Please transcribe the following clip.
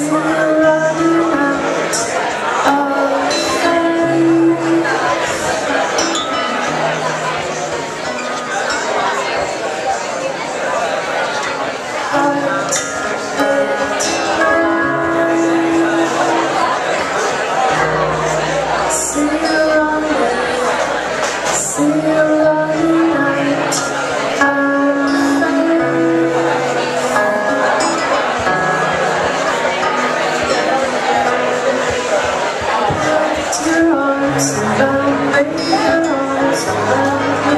Sing around. Somebody else, somebody